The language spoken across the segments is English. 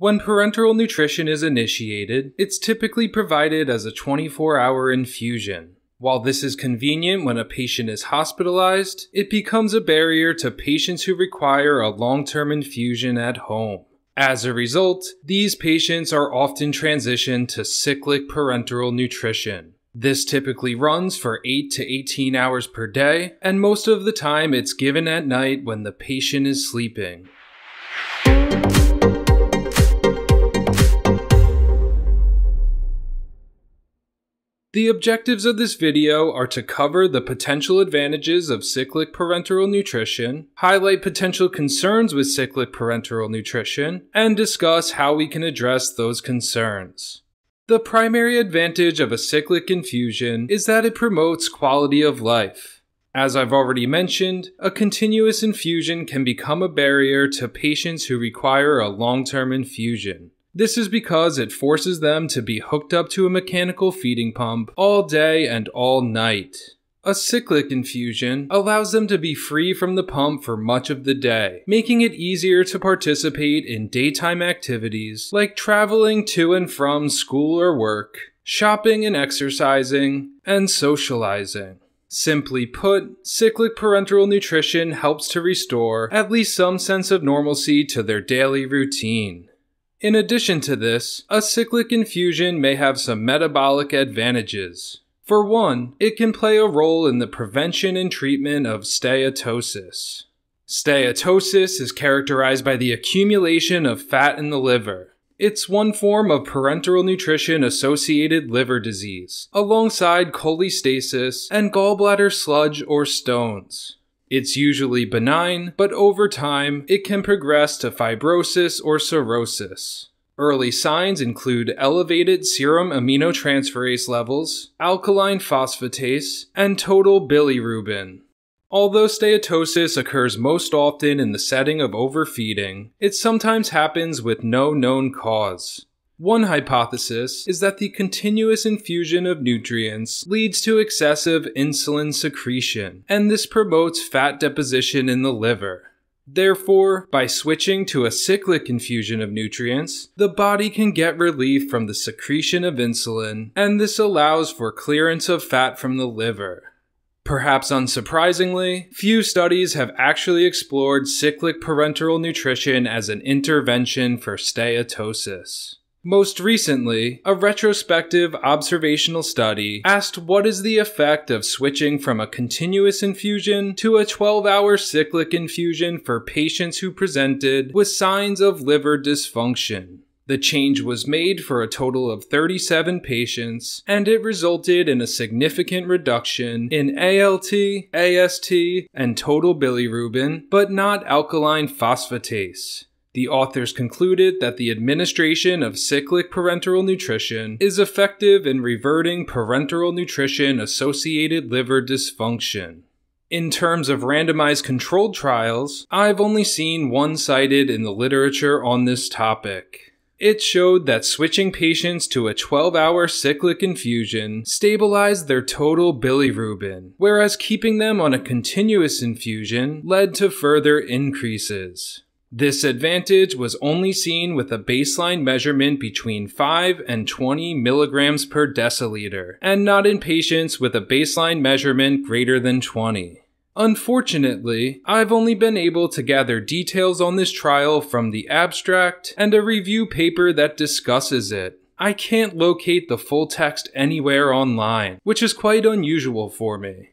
When parenteral nutrition is initiated, it's typically provided as a 24 hour infusion. While this is convenient when a patient is hospitalized, it becomes a barrier to patients who require a long term infusion at home. As a result, these patients are often transitioned to cyclic parenteral nutrition. This typically runs for 8 to 18 hours per day, and most of the time it's given at night when the patient is sleeping. The objectives of this video are to cover the potential advantages of cyclic parenteral nutrition, highlight potential concerns with cyclic parenteral nutrition, and discuss how we can address those concerns. The primary advantage of a cyclic infusion is that it promotes quality of life. As I've already mentioned, a continuous infusion can become a barrier to patients who require a long term infusion. This is because it forces them to be hooked up to a mechanical feeding pump all day and all night. A cyclic infusion allows them to be free from the pump for much of the day, making it easier to participate in daytime activities like traveling to and from school or work, shopping and exercising, and socializing. Simply put, cyclic parenteral nutrition helps to restore at least some sense of normalcy to their daily routine. In addition to this, a cyclic infusion may have some metabolic advantages. For one, it can play a role in the prevention and treatment of steatosis. Steatosis is characterized by the accumulation of fat in the liver. It's one form of parenteral nutrition associated liver disease, alongside cholestasis and gallbladder sludge or stones. It's usually benign, but over time, it can progress to fibrosis or cirrhosis. Early signs include elevated serum aminotransferase levels, alkaline phosphatase, and total bilirubin. Although steatosis occurs most often in the setting of overfeeding, it sometimes happens with no known cause. One hypothesis is that the continuous infusion of nutrients leads to excessive insulin secretion, and this promotes fat deposition in the liver. Therefore, by switching to a cyclic infusion of nutrients, the body can get relief from the secretion of insulin, and this allows for clearance of fat from the liver. Perhaps unsurprisingly, few studies have actually explored cyclic parenteral nutrition as an intervention for steatosis. Most recently, a retrospective observational study asked what is the effect of switching from a continuous infusion to a 12 hour cyclic infusion for patients who presented with signs of liver dysfunction. The change was made for a total of 37 patients, and it resulted in a significant reduction in ALT, AST, and total bilirubin, but not alkaline phosphatase. The authors concluded that the administration of cyclic parenteral nutrition is effective in reverting parenteral nutrition associated liver dysfunction. In terms of randomized controlled trials, I've only seen one cited in the literature on this topic. It showed that switching patients to a 12 hour cyclic infusion stabilized their total bilirubin, whereas keeping them on a continuous infusion led to further increases. This advantage was only seen with a baseline measurement between 5 and 20 milligrams per deciliter, and not in patients with a baseline measurement greater than 20. Unfortunately, I've only been able to gather details on this trial from the abstract and a review paper that discusses it. I can't locate the full text anywhere online, which is quite unusual for me.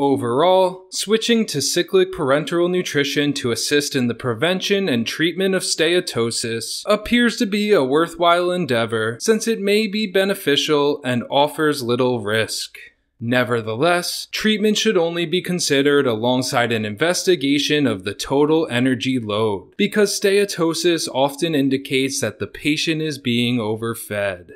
Overall, switching to cyclic parenteral nutrition to assist in the prevention and treatment of steatosis appears to be a worthwhile endeavor since it may be beneficial and offers little risk. Nevertheless, treatment should only be considered alongside an investigation of the total energy load, because steatosis often indicates that the patient is being overfed.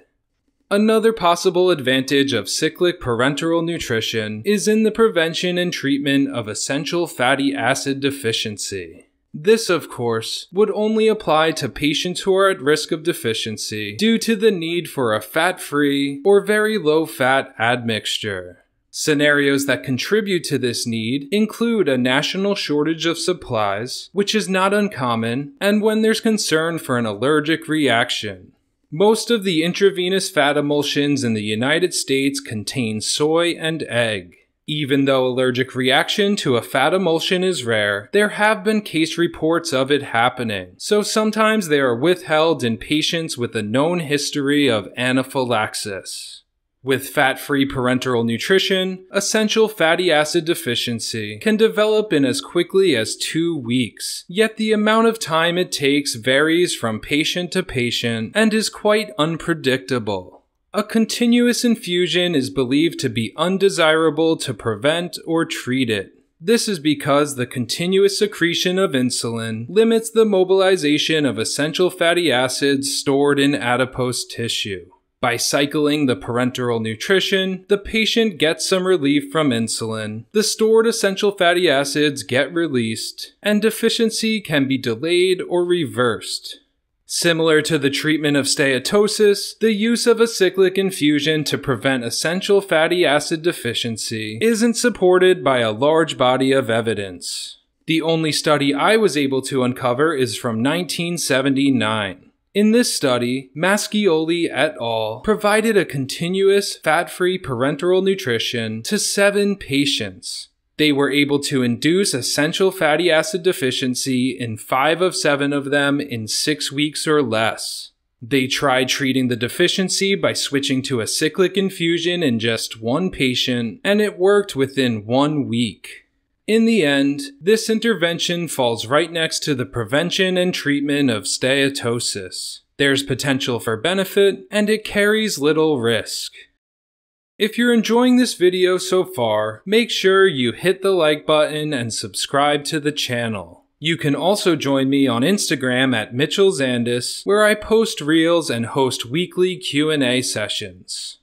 Another possible advantage of cyclic parenteral nutrition is in the prevention and treatment of essential fatty acid deficiency. This, of course, would only apply to patients who are at risk of deficiency due to the need for a fat free or very low fat admixture. Scenarios that contribute to this need include a national shortage of supplies, which is not uncommon, and when there's concern for an allergic reaction. Most of the intravenous fat emulsions in the United States contain soy and egg. Even though allergic reaction to a fat emulsion is rare, there have been case reports of it happening, so sometimes they are withheld in patients with a known history of anaphylaxis. With fat free parenteral nutrition, essential fatty acid deficiency can develop in as quickly as two weeks, yet the amount of time it takes varies from patient to patient and is quite unpredictable. A continuous infusion is believed to be undesirable to prevent or treat it. This is because the continuous secretion of insulin limits the mobilization of essential fatty acids stored in adipose tissue. By cycling the parenteral nutrition, the patient gets some relief from insulin, the stored essential fatty acids get released, and deficiency can be delayed or reversed. Similar to the treatment of steatosis, the use of a cyclic infusion to prevent essential fatty acid deficiency isn't supported by a large body of evidence. The only study I was able to uncover is from 1979. In this study, Mascioli et al. provided a continuous fat-free parenteral nutrition to seven patients. They were able to induce essential fatty acid deficiency in five of seven of them in six weeks or less. They tried treating the deficiency by switching to a cyclic infusion in just one patient, and it worked within one week. In the end, this intervention falls right next to the prevention and treatment of steatosis. There's potential for benefit, and it carries little risk. If you're enjoying this video so far, make sure you hit the like button and subscribe to the channel. You can also join me on Instagram at Mitchell Zandes, where I post reels and host weekly Q&A sessions.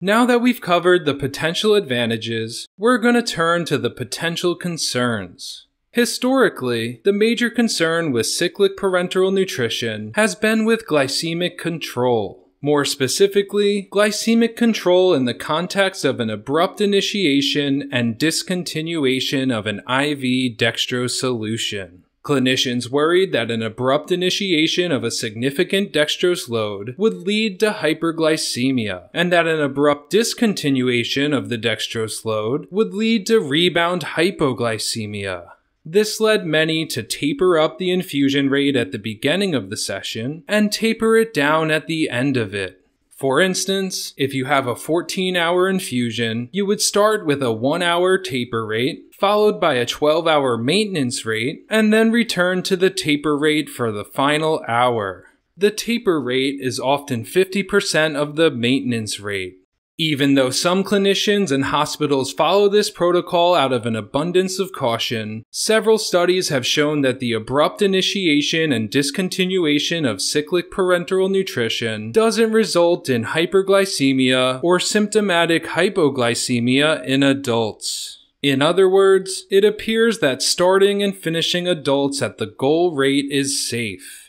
Now that we've covered the potential advantages, we're going to turn to the potential concerns. Historically, the major concern with cyclic parenteral nutrition has been with glycemic control. More specifically, glycemic control in the context of an abrupt initiation and discontinuation of an IV dextrose solution. Clinicians worried that an abrupt initiation of a significant dextrose load would lead to hyperglycemia, and that an abrupt discontinuation of the dextrose load would lead to rebound hypoglycemia. This led many to taper up the infusion rate at the beginning of the session and taper it down at the end of it. For instance, if you have a 14 hour infusion, you would start with a 1 hour taper rate, followed by a 12 hour maintenance rate, and then return to the taper rate for the final hour. The taper rate is often 50% of the maintenance rate. Even though some clinicians and hospitals follow this protocol out of an abundance of caution, several studies have shown that the abrupt initiation and discontinuation of cyclic parenteral nutrition doesn't result in hyperglycemia or symptomatic hypoglycemia in adults. In other words, it appears that starting and finishing adults at the goal rate is safe.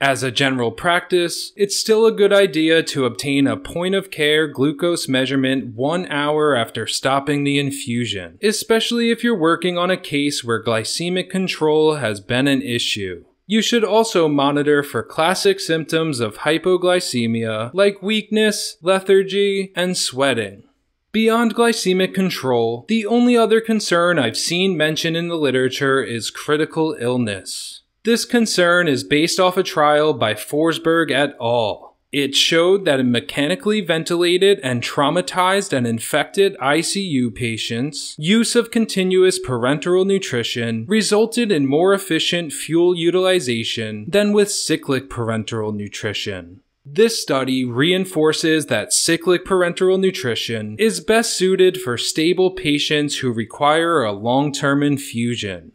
As a general practice, it's still a good idea to obtain a point of care glucose measurement one hour after stopping the infusion, especially if you're working on a case where glycemic control has been an issue. You should also monitor for classic symptoms of hypoglycemia like weakness, lethargy, and sweating. Beyond glycemic control, the only other concern I've seen mentioned in the literature is critical illness. This concern is based off a trial by Forsberg et al. It showed that in mechanically ventilated and traumatized and infected ICU patients, use of continuous parenteral nutrition resulted in more efficient fuel utilization than with cyclic parenteral nutrition. This study reinforces that cyclic parenteral nutrition is best suited for stable patients who require a long-term infusion.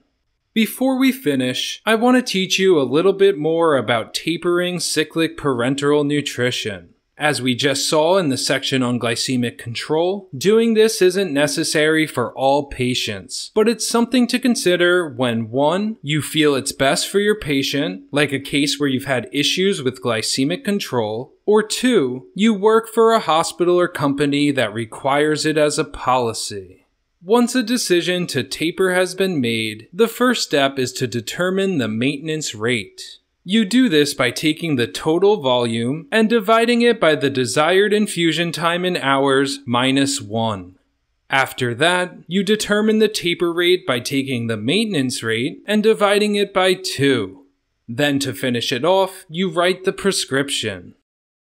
Before we finish, I want to teach you a little bit more about tapering cyclic parenteral nutrition. As we just saw in the section on glycemic control, doing this isn't necessary for all patients, but it's something to consider when 1. You feel it's best for your patient, like a case where you've had issues with glycemic control, or 2. You work for a hospital or company that requires it as a policy. Once a decision to taper has been made, the first step is to determine the maintenance rate. You do this by taking the total volume and dividing it by the desired infusion time in hours minus 1. After that, you determine the taper rate by taking the maintenance rate and dividing it by 2. Then to finish it off, you write the prescription.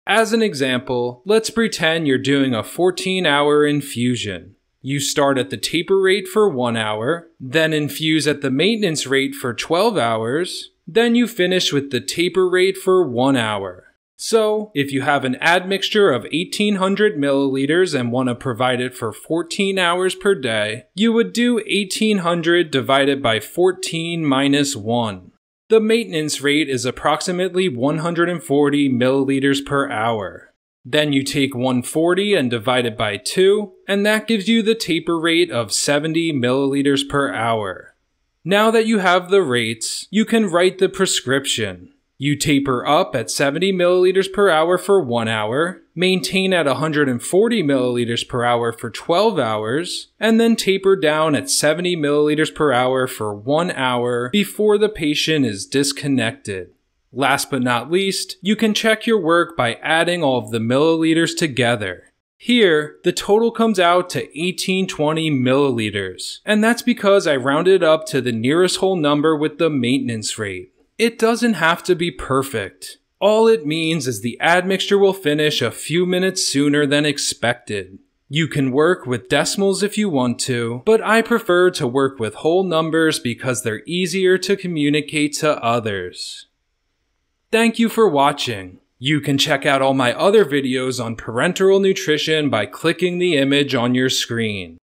As an example, let's pretend you're doing a 14 hour infusion. You start at the taper rate for 1 hour, then infuse at the maintenance rate for 12 hours, then you finish with the taper rate for 1 hour. So, if you have an admixture of 1800 milliliters and want to provide it for 14 hours per day, you would do 1800 divided by 14 minus 1. The maintenance rate is approximately 140 milliliters per hour. Then you take 140 and divide it by 2, and that gives you the taper rate of 70 milliliters per hour. Now that you have the rates, you can write the prescription. You taper up at 70 milliliters per hour for 1 hour, maintain at 140 milliliters per hour for 12 hours, and then taper down at 70 milliliters per hour for 1 hour before the patient is disconnected. Last but not least, you can check your work by adding all of the milliliters together. Here, the total comes out to 1820 milliliters, and that's because I rounded up to the nearest whole number with the maintenance rate. It doesn't have to be perfect. All it means is the admixture will finish a few minutes sooner than expected. You can work with decimals if you want to, but I prefer to work with whole numbers because they're easier to communicate to others. Thank you for watching. You can check out all my other videos on parenteral nutrition by clicking the image on your screen.